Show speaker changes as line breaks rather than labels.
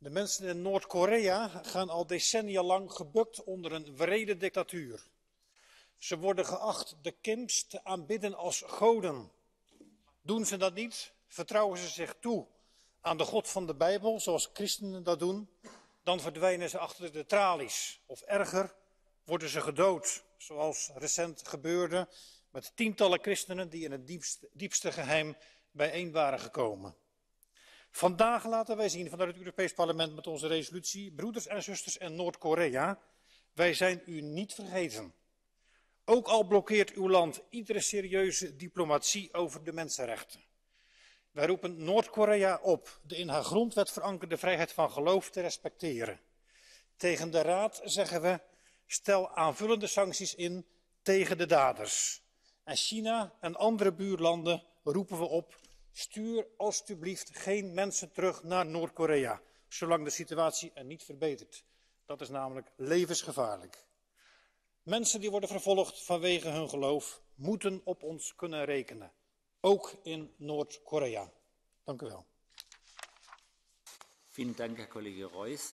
De mensen in Noord-Korea gaan al decennia lang gebukt onder een wrede dictatuur. Ze worden geacht de Kims te aanbidden als goden. Doen ze dat niet, vertrouwen ze zich toe aan de God van de Bijbel, zoals christenen dat doen, dan verdwijnen ze achter de tralies. Of erger, worden ze gedood, zoals recent gebeurde met tientallen christenen die in het diepste, diepste geheim bijeen waren gekomen. Vandaag laten wij zien vanuit het Europees Parlement met onze resolutie, broeders en zusters in Noord-Korea, wij zijn u niet vergeten. Ook al blokkeert uw land iedere serieuze diplomatie over de mensenrechten. Wij roepen Noord-Korea op de in haar grondwet verankerde vrijheid van geloof te respecteren. Tegen de Raad zeggen we, stel aanvullende sancties in tegen de daders. En China en andere buurlanden roepen we op, stuur alstublieft geen mensen terug naar Noord-Korea, zolang de situatie er niet verbetert. Dat is namelijk levensgevaarlijk. Mensen die worden vervolgd vanwege hun geloof moeten op ons kunnen rekenen. Ook in Noord-Korea. Dank u wel.
Vielen Dank, Herr Kollege.